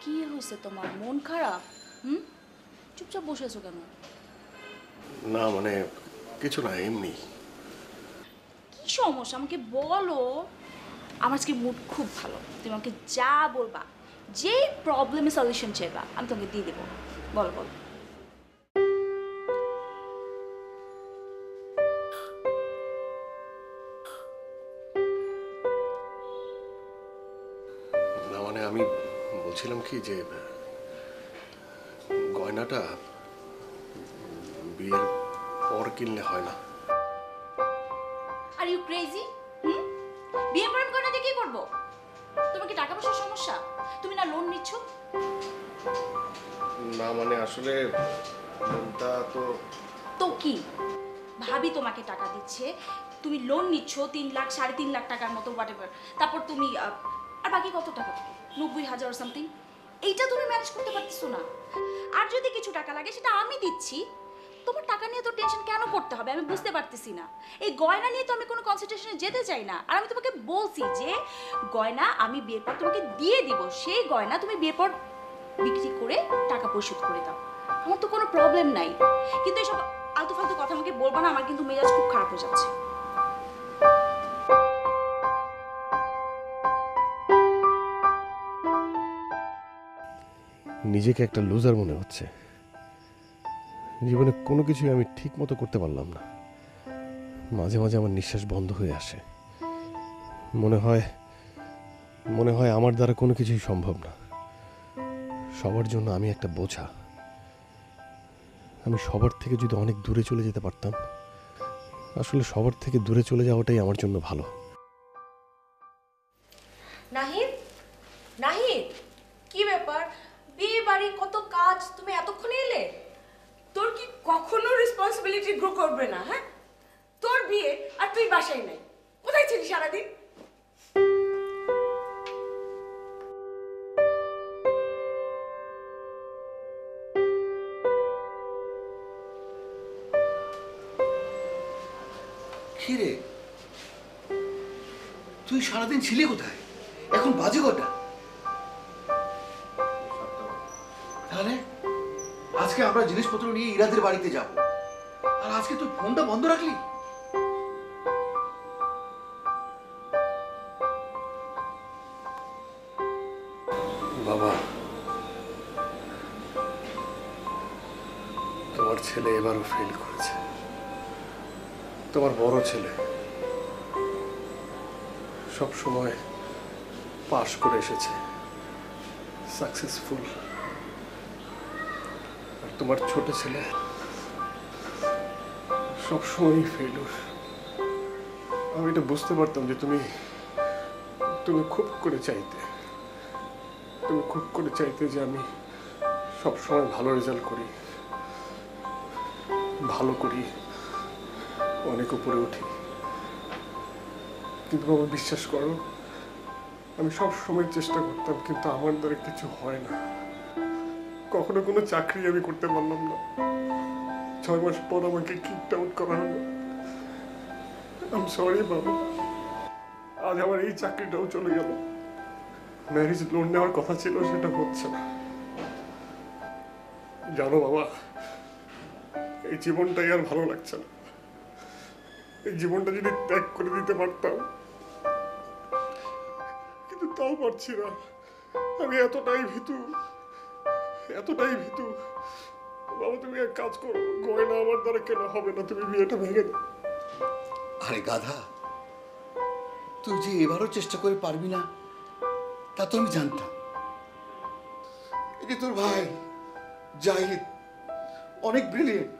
কি হয়েছে তোমার? মন খারাপ? হুম? চুপচাপ বসে আছো কেন? না মানে কিছু না এমনি। কি সমস্যা? আমাকে বলো। আমার আজকে মুড খুব ভালো। তুমি আমাকে যা বলবা যে প্রবলেমের সলিউশন চাইবা আমি তোমাকে দিয়ে দেবো। বলো বলো। না মানে আমি বলছিলাম কি যে গয়নাটা বিয়ের পর কিনলে হয় না। আর ইউ ক্রেজি হুম? বিয়ে পর করে দিয়ে কি করব? তোমার কি টাকা পয়সার সমস্যা? তুমি না লোন নিচ্ছ? না মানে আসলে মনটা তো তো কি? ভাবি তোমাকে টাকা দিচ্ছে। তুমি লোন নিচ্ছ তিন লাখ সাড়ে তিন লাখ টাকার মতো হোয়াট তারপর তুমি আহ, আর বাকি কত টাকা? থাকে নব্বই হাজার সামথিং এইটা তুমি ম্যানেজ করতে পারতেছো না। আর যদি কিছু টাকা লাগে, সেটা আমি দিচ্ছি। তোমার টাকা নিয়ে তো টেনশন কেন করতে হবে? আমি বুঝতে পারতেছি না। এই গয়না নিয়ে তো আমি কোনো কনসেন্ট্রেশনে যেতে চাই না। আর আমি তোমাকে বলছি যে, গয়না আমি বিয়ের পর তোমাকে দিয়ে দিব। সেই গয়না তুমি বিয়ের পর বিক্রি করে টাকা পরিশোধ করে দাও। আমার তো কোনো প্রবলেম নাই। কিন্তু এসব আলতু ফালতু কথা আমাকে বলব না, আমার কিন্তু মেজাজ খুব খারাপ হয়ে যাচ্ছে। নিজেকে একটা লুজার মনে হচ্ছে। জীবনে কোনো কিছুই আমি ঠিক মতো করতে পারলাম না। মাঝে মাঝে আমার নিঃশ্বাস বন্ধ হয়ে আসে। মনে হয় মনে হয় আমার দ্বারা কোনো কিছুই সম্ভব না। সবার জন্য আমি একটা বোঝা। আমি সবার থেকে যদি অনেক দূরে চলে যেতে পারতাম, আসলে সবার থেকে দূরে চলে যাওয়াটাই আমার জন্য ভালো। নাহিদ? নাহিদ? কি ব্যাপার? বিয়ে বাড়ি, কত কাজ, তুমি এতক্ষণে এলে? তোর কি কখনো রেসপন্সিবিলিটি গ্রো করবে না হ্যাঁ? তোর বিয়ে আর তুই বাসায় নাই। কোথায় ছিলি সারাদিন? তুই সারাদিন ছিলি কোথায়? এখন বাজে কটা? আজকে আমরা জিনিসপত্র নিয়ে ইরাদের বাড়িতে যাব। আর আজকে তুই ফোনটা বন্ধ রাখলি? বাবা, তোমার ছেলে এবারও ফেল করেছে। তোমার বড় ছেলে সব সময় পাশ করে এসেছে। সাকসেসফুল তোমার ছোট ছেলে সব সময় ফেলুর আমি এটা বুঝতে পারতাম যে তুমি তুমি খুব করে চাইতে, তুমি খুব করে চাইতে যে আমি সব সময় ভালো রেজাল্ট করি, ভালো করি, অনেক উপরে উঠি। কিন্তু বাবা, বিশ্বাস করো, আমি সব সময় চেষ্টা করতাম, কিন্তু আমার দ্বারা কিছু হয় না। কখনো কোনো চাকরি আমি করতে পারলাম না। ছয় মাস পর আমাকে কিকড আউট করা হলো। সরি বাবা। আজ আমার এই চাকরিটাও চলে গেল। ম্যারেজ লোন নেওয়ার কথা ছিল, সেটা হচ্ছে না। জানো বাবা, এই জীবনটাই আর ভালো লাগছে না। এই জীবনটা যদি ত্যাগ করে দিতে পারতাম, কিন্তু তাও পারছি না। আমি এতটাই ভীতু। এতটাই ভীতু। বাবা, তুমি এক কাজ করো, গয়না আমার দ্বারা কেনা হবে না, তুমি বিয়েটা ভেঙে দাও। আরে গাধা, তুই যে এবারও চেষ্টা করে পারবি না, তা তো আমি জানতাম। এই তোর ভাই, জাহিদ, অনেক ব্রিলিয়েন্ট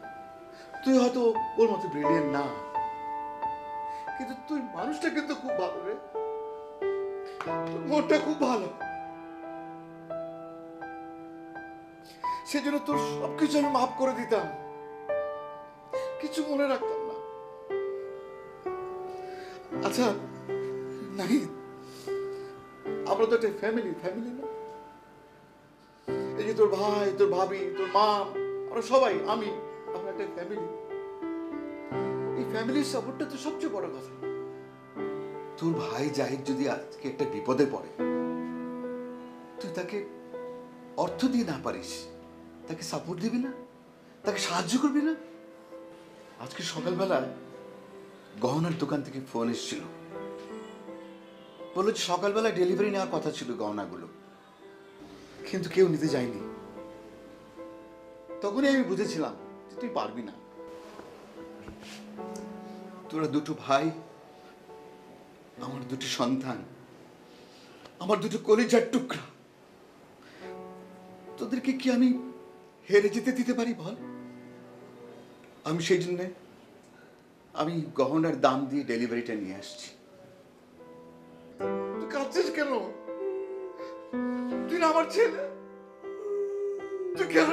তুই হয়তো ওর মতো ব্রিলিয়েন্ট না। কিন্তু তুই মানুষটা কিন্তু খুব ভালো রে। তোর মনটা খুব ভালো। সেজন্য তোর সবকিছু আমি মাফ করে দিতাম। কিছু মনে রাখতাম না। আচ্ছা নাহি আমরা তো একটা ফ্যামিলি ফ্যামিলি না? এই যে তোর ভাই, তোর ভাবি, তোর মা, আমরা সবাই, আমি, আমরা একটা ফ্যামিলি এই ফ্যামিলির সাপোর্টটা তো সবচেয়ে বড় কথা। তোর ভাই জাহিদ যদি আজকে একটা বিপদে পড়ে, তুই তাকে অর্থ দিয়ে না পারিস। তাকে সাপোর্ট দিবি না? তাকে সাহায্য করবি না? আজকে সকালবেলায় গহনার দোকান থেকে ফোন এসেছিল। বলল যে সকালবেলা ডেলিভারি নেওয়ার কথা ছিল গহনাগুলো। কিন্তু কেউ নিতে যায়নি। তখনই আমি বুঝেছিলাম যে তুই পারবি না। তোরা দুটো ভাই, আমার দুটো সন্তান, আমার দুটো কলেজার টুকরা। তোদেরকে কি আমি হেরে যেতে দিতে পারি বল? আমি সেই জন্যে আমি গহনার দাম দিয়ে ডেলিভারিটা নিয়ে আসছি। তুই কাঁদছিস কেন? তুই আমার ছেলে? তুই কেন